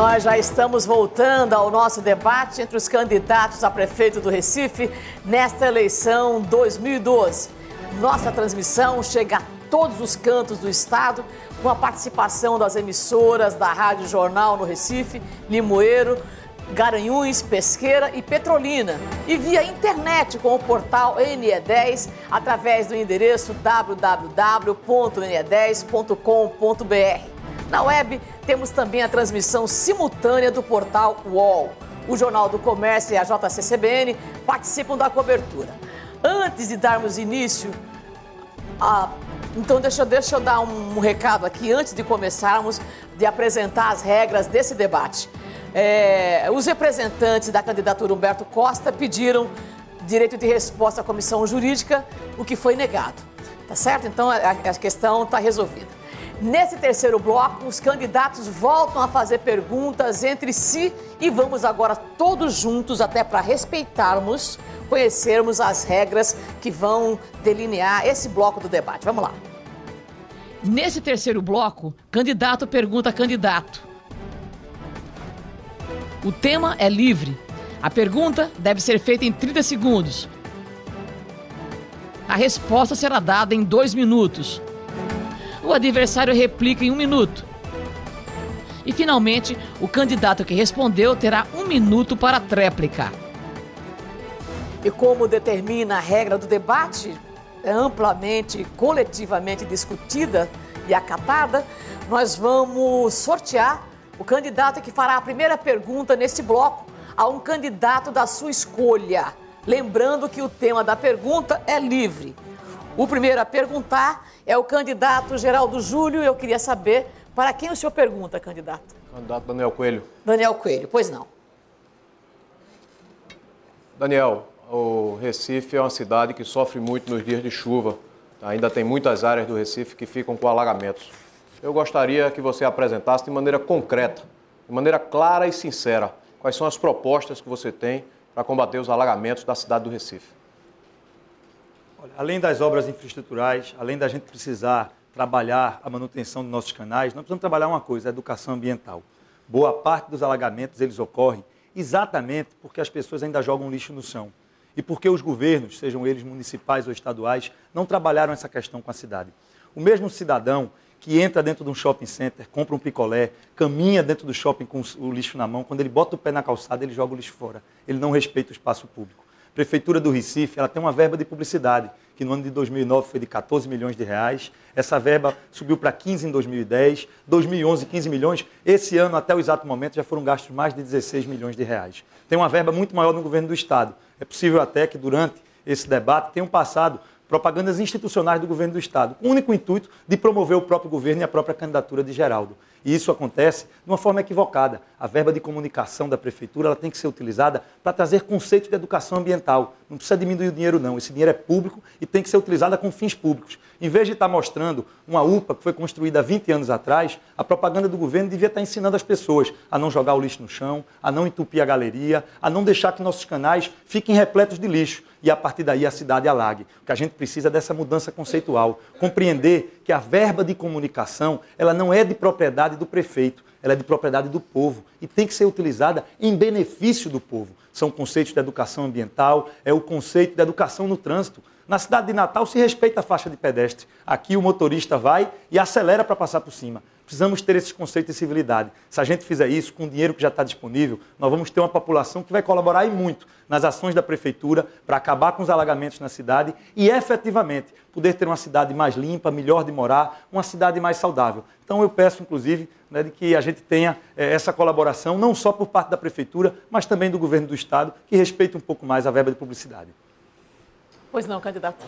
Nós já estamos voltando ao nosso debate entre os candidatos a prefeito do Recife nesta eleição 2012. Nossa transmissão chega a todos os cantos do estado, com a participação das emissoras da Rádio Jornal no Recife, Limoeiro, Garanhuns, Pesqueira e Petrolina. E via internet com o portal NE10 através do endereço www.ne10.com.br. Na web, temos também a transmissão simultânea do portal UOL. O Jornal do Comércio e a JCCBN participam da cobertura. Antes de darmos início a então, deixa, deixa eu dar um, recado aqui antes de começarmos de apresentar as regras desse debate. É, os representantes da candidatura Humberto Costa pediram direito de resposta à comissão jurídica, o que foi negado. Tá certo? Então, a, a questão está resolvida. Nesse terceiro bloco, os candidatos voltam a fazer perguntas entre si e vamos agora todos juntos, até para respeitarmos, conhecermos as regras que vão delinear esse bloco do debate. Vamos lá. Nesse terceiro bloco, candidato pergunta candidato. O tema é livre. A pergunta deve ser feita em 30 segundos. A resposta será dada em dois minutos o adversário replica em um minuto. E finalmente, o candidato que respondeu terá um minuto para a tréplica. E como determina a regra do debate, é amplamente, coletivamente discutida e acatada, nós vamos sortear o candidato que fará a primeira pergunta neste bloco a um candidato da sua escolha. Lembrando que o tema da pergunta é livre. O primeiro a perguntar é o candidato Geraldo Júlio. Eu queria saber para quem o senhor pergunta, candidato? Candidato Daniel Coelho. Daniel Coelho, pois não. Daniel, o Recife é uma cidade que sofre muito nos dias de chuva. Ainda tem muitas áreas do Recife que ficam com alagamentos. Eu gostaria que você apresentasse de maneira concreta, de maneira clara e sincera, quais são as propostas que você tem para combater os alagamentos da cidade do Recife. Olha, além das obras infraestruturais, além da gente precisar trabalhar a manutenção dos nossos canais, nós precisamos trabalhar uma coisa, a educação ambiental. Boa parte dos alagamentos eles ocorrem exatamente porque as pessoas ainda jogam lixo no chão e porque os governos, sejam eles municipais ou estaduais, não trabalharam essa questão com a cidade. O mesmo cidadão que entra dentro de um shopping center, compra um picolé, caminha dentro do shopping com o lixo na mão, quando ele bota o pé na calçada, ele joga o lixo fora. Ele não respeita o espaço público. Prefeitura do Recife, ela tem uma verba de publicidade, que no ano de 2009 foi de 14 milhões de reais. Essa verba subiu para 15 em 2010, 2011 15 milhões. Esse ano, até o exato momento, já foram gastos mais de 16 milhões de reais. Tem uma verba muito maior no governo do Estado. É possível até que durante esse debate tenham passado propagandas institucionais do governo do Estado, com o único intuito de promover o próprio governo e a própria candidatura de Geraldo. E isso acontece de uma forma equivocada. A verba de comunicação da prefeitura ela tem que ser utilizada para trazer conceitos de educação ambiental. Não precisa diminuir o dinheiro, não. Esse dinheiro é público e tem que ser utilizado com fins públicos. Em vez de estar mostrando uma UPA que foi construída há 20 anos atrás, a propaganda do governo devia estar ensinando as pessoas a não jogar o lixo no chão, a não entupir a galeria, a não deixar que nossos canais fiquem repletos de lixo e a partir daí a cidade alague. O que a gente precisa é dessa mudança conceitual, compreender que a verba de comunicação, ela não é de propriedade do prefeito, ela é de propriedade do povo e tem que ser utilizada em benefício do povo. São conceitos de educação ambiental, é o conceito de educação no trânsito. Na cidade de Natal se respeita a faixa de pedestre. Aqui o motorista vai e acelera para passar por cima. Precisamos ter esses conceitos de civilidade. Se a gente fizer isso com o dinheiro que já está disponível, nós vamos ter uma população que vai colaborar e muito nas ações da prefeitura para acabar com os alagamentos na cidade e efetivamente poder ter uma cidade mais limpa, melhor de morar, uma cidade mais saudável. Então eu peço, inclusive, né, de que a gente tenha é, essa colaboração, não só por parte da prefeitura, mas também do governo do estado, que respeite um pouco mais a verba de publicidade. Pois não, candidato.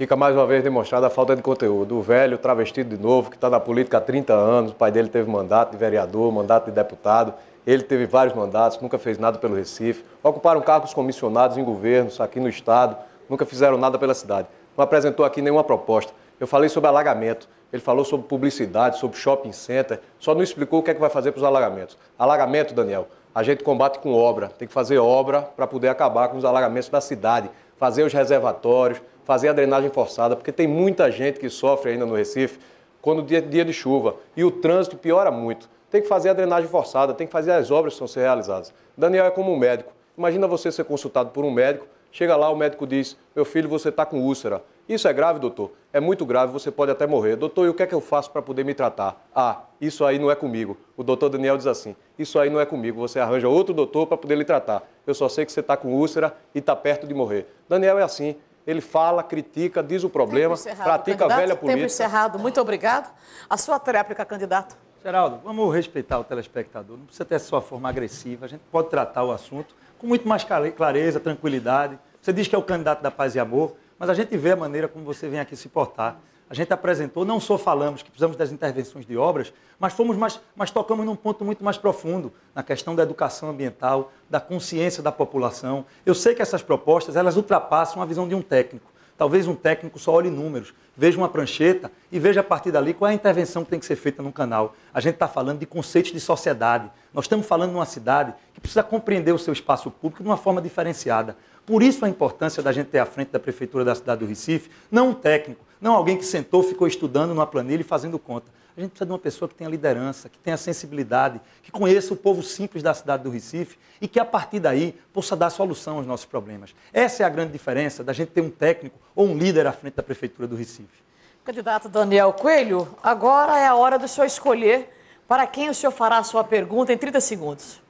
Fica mais uma vez demonstrada a falta de conteúdo. O velho travestido de novo, que está na política há 30 anos, o pai dele teve mandato de vereador, mandato de deputado, ele teve vários mandatos, nunca fez nada pelo Recife, ocuparam cargos comissionados em governos aqui no Estado, nunca fizeram nada pela cidade. Não apresentou aqui nenhuma proposta. Eu falei sobre alagamento, ele falou sobre publicidade, sobre shopping center, só não explicou o que é que vai fazer para os alagamentos. Alagamento, Daniel, a gente combate com obra, tem que fazer obra para poder acabar com os alagamentos da cidade, fazer os reservatórios, fazer a drenagem forçada, porque tem muita gente que sofre ainda no Recife quando dia, dia de chuva. E o trânsito piora muito. tem que fazer a drenagem forçada, tem que fazer as obras que estão ser realizadas. Daniel é como um médico. Imagina você ser consultado por um médico, chega lá, o médico diz: Meu filho, você está com úlcera. Isso é grave, doutor? É muito grave, você pode até morrer. Doutor, e o que é que eu faço para poder me tratar? Ah, isso aí não é comigo. O doutor Daniel diz assim: Isso aí não é comigo. Você arranja outro doutor para poder lhe tratar. Eu só sei que você está com úlcera e está perto de morrer. Daniel é assim. Ele fala, critica, diz o problema, pratica candidato. a velha política. Tempo encerrado. Muito obrigado. A sua tréplica, candidato. Geraldo, vamos respeitar o telespectador. Não precisa ter sua forma agressiva. A gente pode tratar o assunto com muito mais clareza, tranquilidade. Você diz que é o candidato da paz e amor mas a gente vê a maneira como você vem aqui se portar. A gente apresentou, não só falamos que precisamos das intervenções de obras, mas fomos mais, mas tocamos num ponto muito mais profundo, na questão da educação ambiental, da consciência da população. Eu sei que essas propostas, elas ultrapassam a visão de um técnico. Talvez um técnico só olhe números, veja uma prancheta e veja a partir dali qual é a intervenção que tem que ser feita no canal. A gente está falando de conceitos de sociedade. Nós estamos falando de uma cidade que precisa compreender o seu espaço público de uma forma diferenciada. Por isso a importância da gente ter à frente da Prefeitura da cidade do Recife, não um técnico, não alguém que sentou, ficou estudando numa planilha e fazendo conta. A gente precisa de uma pessoa que tenha liderança, que tenha sensibilidade, que conheça o povo simples da cidade do Recife e que, a partir daí, possa dar solução aos nossos problemas. Essa é a grande diferença da gente ter um técnico ou um líder à frente da Prefeitura do Recife. Candidato Daniel Coelho, agora é a hora do senhor escolher para quem o senhor fará a sua pergunta em 30 segundos.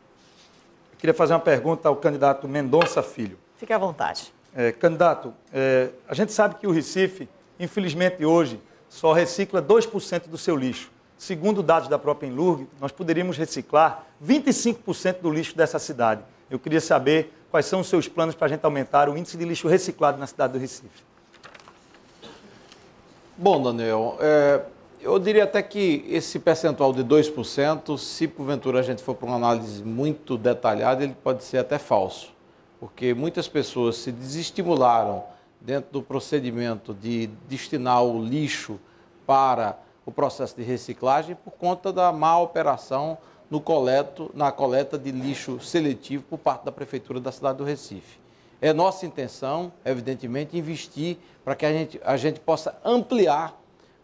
Eu queria fazer uma pergunta ao candidato Mendonça Filho. Fique à vontade. É, candidato, é, a gente sabe que o Recife, infelizmente hoje, só recicla 2% do seu lixo. Segundo dados da própria Enlurg, nós poderíamos reciclar 25% do lixo dessa cidade. Eu queria saber quais são os seus planos para a gente aumentar o índice de lixo reciclado na cidade do Recife. Bom, Daniel, é, eu diria até que esse percentual de 2%, se porventura a gente for para uma análise muito detalhada, ele pode ser até falso porque muitas pessoas se desestimularam dentro do procedimento de destinar o lixo para o processo de reciclagem por conta da má operação no coleto, na coleta de lixo seletivo por parte da Prefeitura da cidade do Recife. É nossa intenção, evidentemente, investir para que a gente, a gente possa ampliar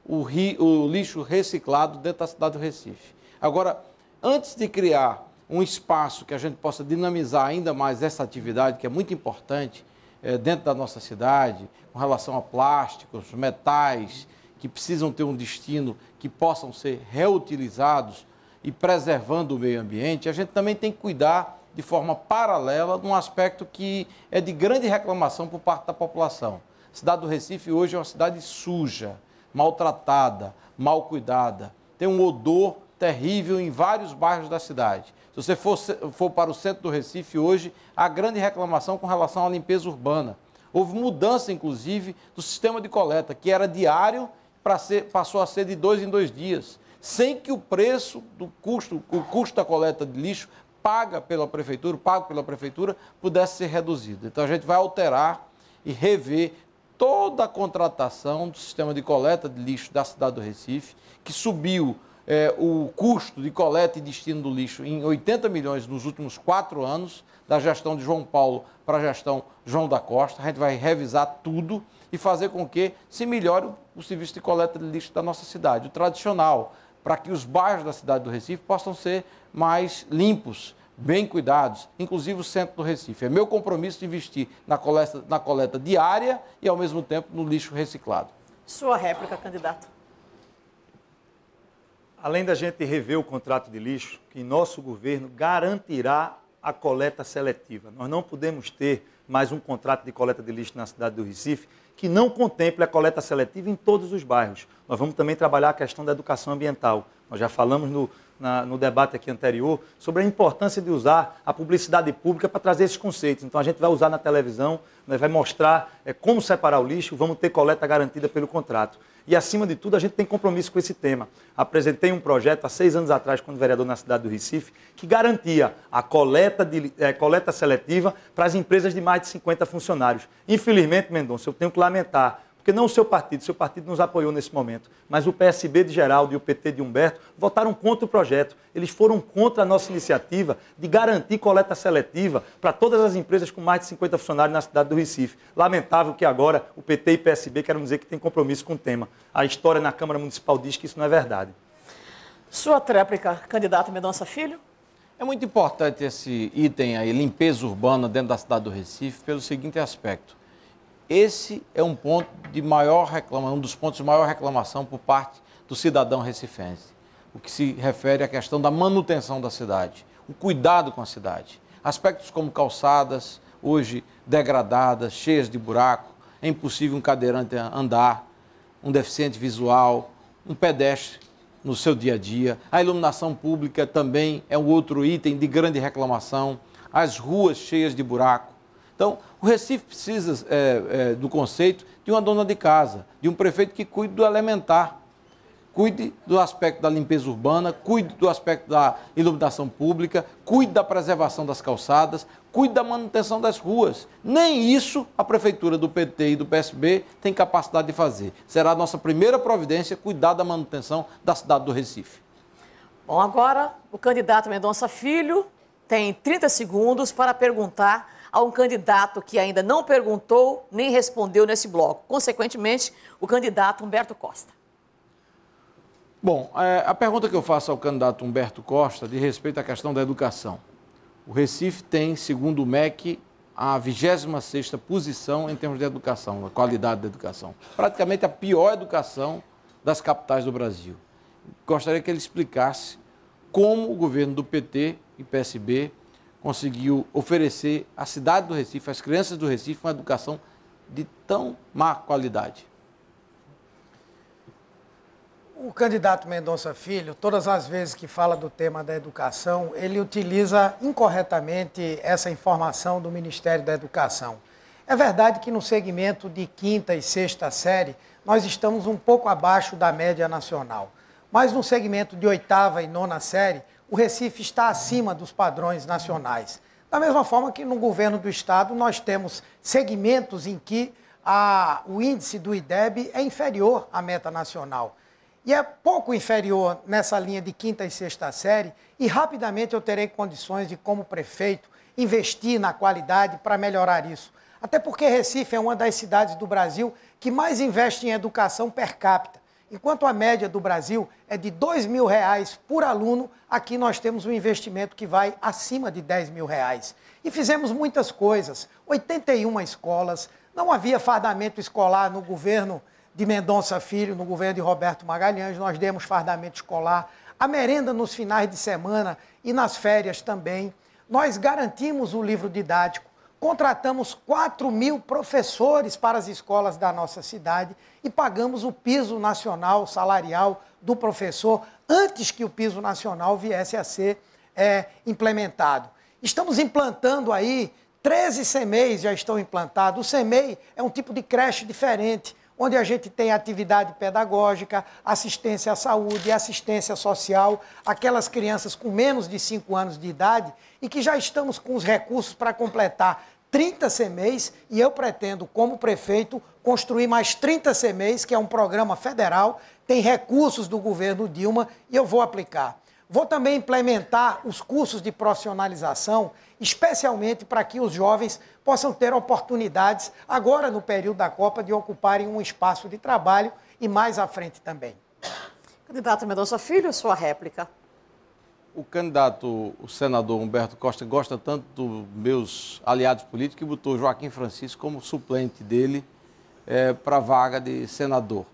o, ri, o lixo reciclado dentro da cidade do Recife. Agora, antes de criar um espaço que a gente possa dinamizar ainda mais essa atividade, que é muito importante é, dentro da nossa cidade, com relação a plásticos, metais, que precisam ter um destino que possam ser reutilizados e preservando o meio ambiente, a gente também tem que cuidar de forma paralela de um aspecto que é de grande reclamação por parte da população. A cidade do Recife hoje é uma cidade suja, maltratada, mal cuidada, tem um odor terrível em vários bairros da cidade. Se você for, for para o centro do Recife hoje, há grande reclamação com relação à limpeza urbana. Houve mudança, inclusive, do sistema de coleta, que era diário, ser, passou a ser de dois em dois dias, sem que o preço do custo, o custo da coleta de lixo paga pela prefeitura, pago pela prefeitura, pudesse ser reduzido. Então a gente vai alterar e rever toda a contratação do sistema de coleta de lixo da cidade do Recife, que subiu é, o custo de coleta e destino do lixo em 80 milhões nos últimos quatro anos, da gestão de João Paulo para a gestão João da Costa. A gente vai revisar tudo e fazer com que se melhore o serviço de coleta de lixo da nossa cidade, o tradicional, para que os bairros da cidade do Recife possam ser mais limpos, bem cuidados, inclusive o centro do Recife. É meu compromisso investir na coleta, na coleta diária e, ao mesmo tempo, no lixo reciclado. Sua réplica, candidato. Além da gente rever o contrato de lixo, que nosso governo garantirá a coleta seletiva. Nós não podemos ter mais um contrato de coleta de lixo na cidade do Recife que não contemple a coleta seletiva em todos os bairros. Nós vamos também trabalhar a questão da educação ambiental. Nós já falamos no, na, no debate aqui anterior sobre a importância de usar a publicidade pública para trazer esses conceitos. Então a gente vai usar na televisão, né, vai mostrar é, como separar o lixo, vamos ter coleta garantida pelo contrato. E, acima de tudo, a gente tem compromisso com esse tema. Apresentei um projeto há seis anos atrás, quando vereador na cidade do Recife, que garantia a coleta, de, é, coleta seletiva para as empresas de mais de 50 funcionários. Infelizmente, Mendonça, eu tenho que lamentar porque não o seu partido, seu partido nos apoiou nesse momento, mas o PSB de Geraldo e o PT de Humberto votaram contra o projeto. Eles foram contra a nossa iniciativa de garantir coleta seletiva para todas as empresas com mais de 50 funcionários na cidade do Recife. Lamentável que agora o PT e PSB querem dizer que tem compromisso com o tema. A história na Câmara Municipal diz que isso não é verdade. Sua tréplica, candidato Mendonça Filho? É muito importante esse item aí, limpeza urbana dentro da cidade do Recife, pelo seguinte aspecto. Esse é um ponto de maior reclamação, um dos pontos de maior reclamação por parte do cidadão recifense. O que se refere à questão da manutenção da cidade, o cuidado com a cidade. Aspectos como calçadas, hoje degradadas, cheias de buraco, é impossível um cadeirante andar, um deficiente visual, um pedestre no seu dia a dia. A iluminação pública também é um outro item de grande reclamação. As ruas cheias de buraco. Então, o Recife precisa é, é, do conceito de uma dona de casa, de um prefeito que cuide do elementar cuide do aspecto da limpeza urbana, cuide do aspecto da iluminação pública, cuide da preservação das calçadas, cuide da manutenção das ruas. Nem isso a prefeitura do PT e do PSB tem capacidade de fazer. Será a nossa primeira providência cuidar da manutenção da cidade do Recife. Bom, agora o candidato Mendonça Filho tem 30 segundos para perguntar a um candidato que ainda não perguntou nem respondeu nesse bloco. Consequentemente, o candidato Humberto Costa. Bom, é, a pergunta que eu faço ao candidato Humberto Costa diz respeito à questão da educação. O Recife tem, segundo o MEC, a 26ª posição em termos de educação, a qualidade da educação. Praticamente a pior educação das capitais do Brasil. Gostaria que ele explicasse como o governo do PT e PSB conseguiu oferecer à cidade do Recife, às crianças do Recife, uma educação de tão má qualidade. O candidato Mendonça Filho, todas as vezes que fala do tema da educação, ele utiliza incorretamente essa informação do Ministério da Educação. É verdade que no segmento de quinta e sexta série, nós estamos um pouco abaixo da média nacional. Mas no segmento de oitava e nona série, o Recife está acima dos padrões nacionais. Da mesma forma que no governo do estado, nós temos segmentos em que a, o índice do IDEB é inferior à meta nacional e é pouco inferior nessa linha de quinta e sexta série, e rapidamente eu terei condições de, como prefeito, investir na qualidade para melhorar isso. Até porque Recife é uma das cidades do Brasil que mais investe em educação per capita. Enquanto a média do Brasil é de R$ reais por aluno, aqui nós temos um investimento que vai acima de 10 mil reais. E fizemos muitas coisas, 81 escolas, não havia fardamento escolar no governo de Mendonça Filho, no governo de Roberto Magalhães, nós demos fardamento escolar, a merenda nos finais de semana e nas férias também. Nós garantimos o livro didático, contratamos 4 mil professores para as escolas da nossa cidade e pagamos o piso nacional salarial do professor antes que o piso nacional viesse a ser é, implementado. Estamos implantando aí 13 CMEIs já estão implantados. O CMEI é um tipo de creche diferente onde a gente tem atividade pedagógica, assistência à saúde, assistência social, aquelas crianças com menos de 5 anos de idade e que já estamos com os recursos para completar 30 CMEs e eu pretendo, como prefeito, construir mais 30 CMEs, que é um programa federal, tem recursos do governo Dilma e eu vou aplicar. Vou também implementar os cursos de profissionalização, especialmente para que os jovens possam ter oportunidades, agora no período da Copa, de ocuparem um espaço de trabalho e mais à frente também. Candidato Mendonça Filho, sua réplica. O candidato, o senador Humberto Costa, gosta tanto dos meus aliados políticos que botou Joaquim Francisco como suplente dele é, para a vaga de senador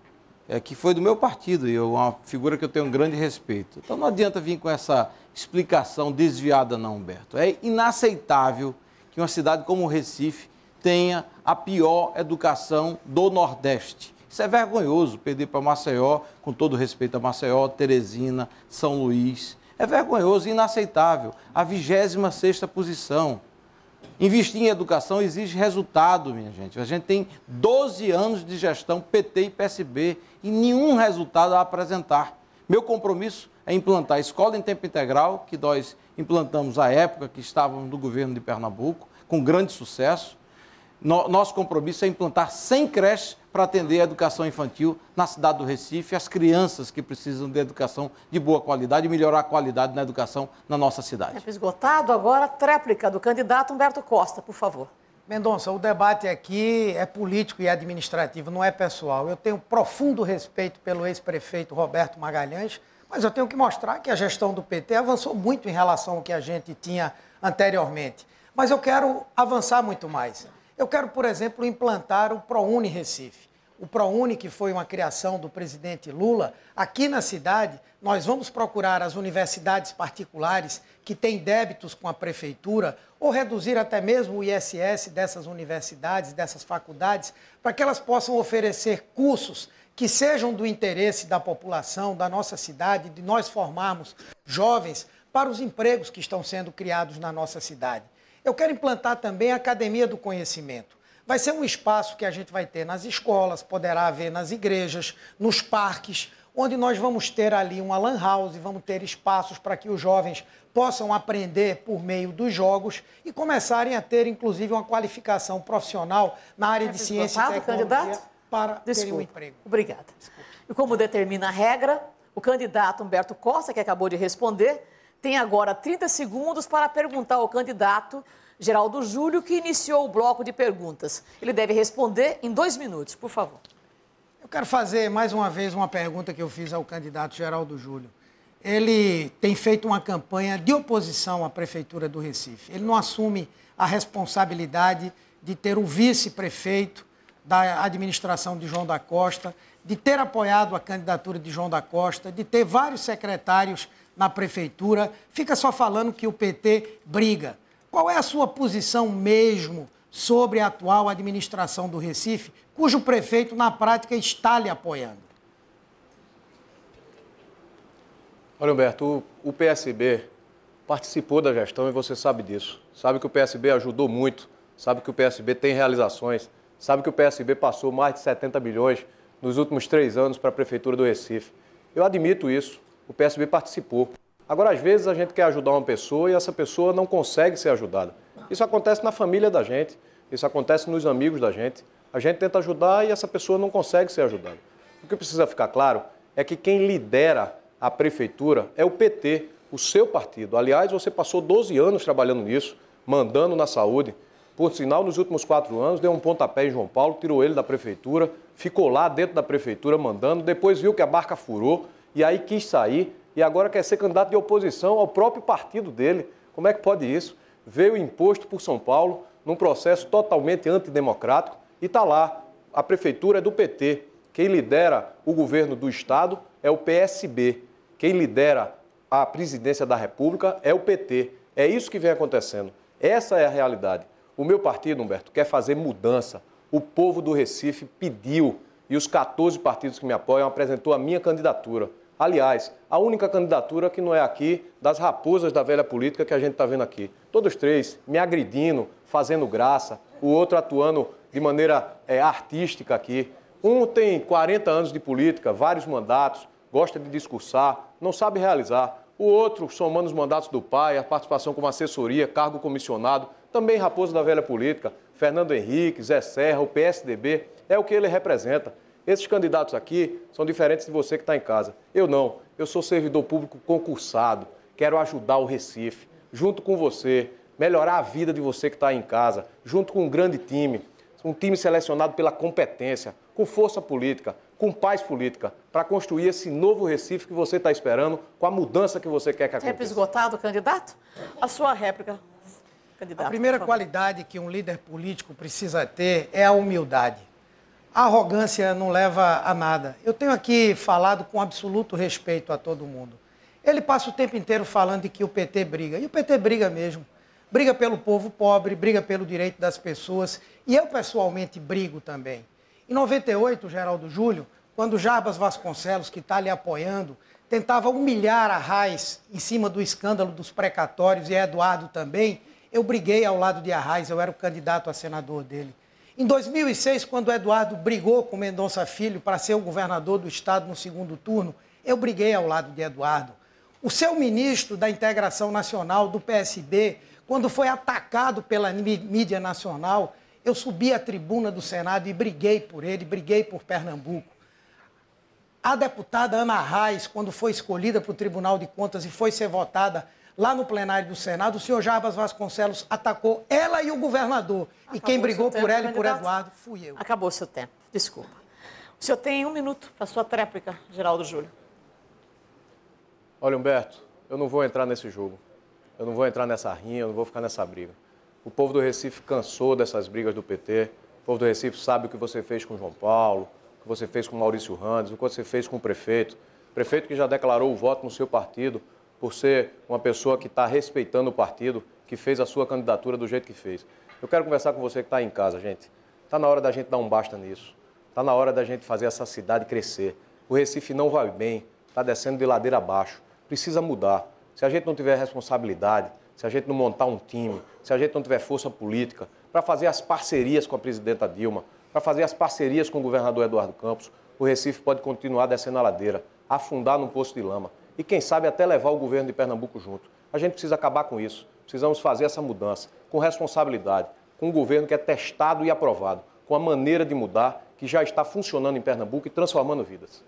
é, que foi do meu partido e uma figura que eu tenho um grande respeito. Então não adianta vir com essa explicação desviada, não, Humberto. É inaceitável que uma cidade como Recife tenha a pior educação do Nordeste. Isso é vergonhoso perder para Maceió, com todo respeito a Maceió, Teresina, São Luís. É vergonhoso e inaceitável. A 26 sexta posição. Investir em educação exige resultado, minha gente. A gente tem 12 anos de gestão PT e PSB e nenhum resultado a apresentar. Meu compromisso é implantar a escola em tempo integral, que nós implantamos à época que estávamos no governo de Pernambuco, com grande sucesso. Nosso compromisso é implantar 100 creches para atender a educação infantil na cidade do Recife, as crianças que precisam de educação de boa qualidade e melhorar a qualidade na educação na nossa cidade. Tempo esgotado, agora tréplica do candidato Humberto Costa, por favor. Mendonça, o debate aqui é político e administrativo, não é pessoal. Eu tenho profundo respeito pelo ex-prefeito Roberto Magalhães, Mas eu tenho que mostrar que a gestão do PT avançou muito em relação ao que a gente tinha anteriormente. Mas eu quero avançar muito mais. Eu quero, por exemplo, implantar o ProUni Recife. O ProUni, que foi uma criação do presidente Lula, aqui na cidade, nós vamos procurar as universidades particulares que têm débitos com a prefeitura ou reduzir até mesmo o ISS dessas universidades, dessas faculdades, para que elas possam oferecer cursos que sejam do interesse da população, da nossa cidade, de nós formarmos jovens para os empregos que estão sendo criados na nossa cidade. Eu quero implantar também a Academia do Conhecimento. Vai ser um espaço que a gente vai ter nas escolas, poderá haver nas igrejas, nos parques, onde nós vamos ter ali uma lan house, vamos ter espaços para que os jovens possam aprender por meio dos jogos e começarem a ter, inclusive, uma qualificação profissional na área de ciência e tecnologia candidato? para Desculpa. terem um emprego. Obrigada. E como determina a regra, o candidato Humberto Costa, que acabou de responder, tem agora 30 segundos para perguntar ao candidato Geraldo Júlio, que iniciou o bloco de perguntas. Ele deve responder em dois minutos, por favor. Eu quero fazer mais uma vez uma pergunta que eu fiz ao candidato Geraldo Júlio. Ele tem feito uma campanha de oposição à Prefeitura do Recife. Ele não assume a responsabilidade de ter um vice-prefeito da administração de João da Costa, de ter apoiado a candidatura de João da Costa, de ter vários secretários na prefeitura. Fica só falando que o PT briga. Qual é a sua posição mesmo sobre a atual administração do Recife, cujo prefeito, na prática, está lhe apoiando? Olha, Humberto, o PSB participou da gestão e você sabe disso. Sabe que o PSB ajudou muito, sabe que o PSB tem realizações, sabe que o PSB passou mais de 70 bilhões nos últimos três anos para a Prefeitura do Recife. Eu admito isso, o PSB participou. Agora, às vezes, a gente quer ajudar uma pessoa e essa pessoa não consegue ser ajudada. Isso acontece na família da gente, isso acontece nos amigos da gente. A gente tenta ajudar e essa pessoa não consegue ser ajudada. O que precisa ficar claro é que quem lidera a prefeitura é o PT, o seu partido. Aliás, você passou 12 anos trabalhando nisso, mandando na saúde. Por sinal, nos últimos quatro anos, deu um pontapé em João Paulo, tirou ele da prefeitura, ficou lá dentro da prefeitura mandando, depois viu que a barca furou e aí quis sair e agora quer ser candidato de oposição ao próprio partido dele. Como é que pode isso? Veio imposto por São Paulo num processo totalmente antidemocrático e está lá. A prefeitura é do PT. Quem lidera o governo do Estado é o PSB. Quem lidera a presidência da República é o PT. É isso que vem acontecendo. Essa é a realidade. O meu partido, Humberto, quer fazer mudança. O povo do Recife pediu e os 14 partidos que me apoiam apresentou a minha candidatura. Aliás, a única candidatura que não é aqui das raposas da velha política que a gente está vendo aqui. Todos três me agredindo, fazendo graça, o outro atuando de maneira é, artística aqui. Um tem 40 anos de política, vários mandatos, gosta de discursar, não sabe realizar. O outro, somando os mandatos do pai, a participação como assessoria, cargo comissionado, também raposa da velha política, Fernando Henrique, Zé Serra, o PSDB, é o que ele representa. Esses candidatos aqui são diferentes de você que está em casa. Eu não. Eu sou servidor público concursado. Quero ajudar o Recife, junto com você, melhorar a vida de você que está em casa, junto com um grande time, um time selecionado pela competência, com força política, com paz política, para construir esse novo Recife que você está esperando, com a mudança que você quer que aconteça. Tempo esgotado, candidato? A sua réplica, candidato. A primeira qualidade que um líder político precisa ter é a humildade. A arrogância não leva a nada. Eu tenho aqui falado com absoluto respeito a todo mundo. Ele passa o tempo inteiro falando de que o PT briga. E o PT briga mesmo. Briga pelo povo pobre, briga pelo direito das pessoas. E eu, pessoalmente, brigo também. Em 98, Geraldo Júlio, quando Jarbas Vasconcelos, que está lhe apoiando, tentava humilhar a Raiz em cima do escândalo dos precatórios e Eduardo também, eu briguei ao lado de Arraes, eu era o candidato a senador dele. Em 2006, quando o Eduardo brigou com Mendonça Filho para ser o governador do estado no segundo turno, eu briguei ao lado de Eduardo. O seu ministro da Integração Nacional do PSB, quando foi atacado pela mídia nacional, eu subi à tribuna do Senado e briguei por ele, briguei por Pernambuco. A deputada Ana Reis, quando foi escolhida para o Tribunal de Contas e foi ser votada lá no plenário do Senado, o senhor Jarbas Vasconcelos atacou ela e o governador. Acabou e quem brigou por ela e por Eduardo fui eu. Acabou seu tempo. Desculpa. O senhor tem um minuto para sua tréplica, Geraldo Júlio. Olha, Humberto, eu não vou entrar nesse jogo. Eu não vou entrar nessa rinha, eu não vou ficar nessa briga. O povo do Recife cansou dessas brigas do PT. O povo do Recife sabe o que você fez com o João Paulo, o que você fez com o Maurício Randes, o que você fez com o prefeito. O prefeito que já declarou o voto no seu partido por ser uma pessoa que está respeitando o partido, que fez a sua candidatura do jeito que fez. Eu quero conversar com você que está em casa, gente. Está na hora da gente dar um basta nisso. Está na hora da gente fazer essa cidade crescer. O Recife não vai bem, está descendo de ladeira abaixo precisa mudar. Se a gente não tiver responsabilidade, se a gente não montar um time, se a gente não tiver força política para fazer as parcerias com a presidenta Dilma, para fazer as parcerias com o governador Eduardo Campos, o Recife pode continuar descendo a ladeira, afundar num poço de lama e, quem sabe, até levar o governo de Pernambuco junto. A gente precisa acabar com isso. Precisamos fazer essa mudança com responsabilidade, com um governo que é testado e aprovado, com a maneira de mudar que já está funcionando em Pernambuco e transformando vidas.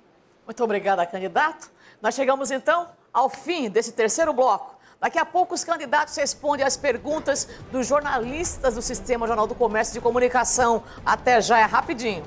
Muito obrigada, candidato. Nós chegamos então ao fim desse terceiro bloco. Daqui a pouco os candidatos respondem às perguntas dos jornalistas do Sistema Jornal do Comércio de Comunicação. Até já, é rapidinho.